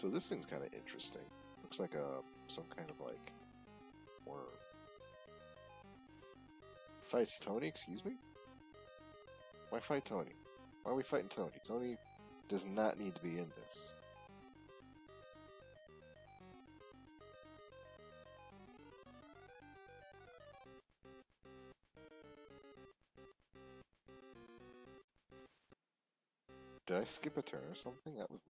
So this thing's kind of interesting. Looks like a some kind of like worm. Fights Tony, excuse me? Why fight Tony? Why are we fighting Tony? Tony does not need to be in this. Did I skip a turn or something? That was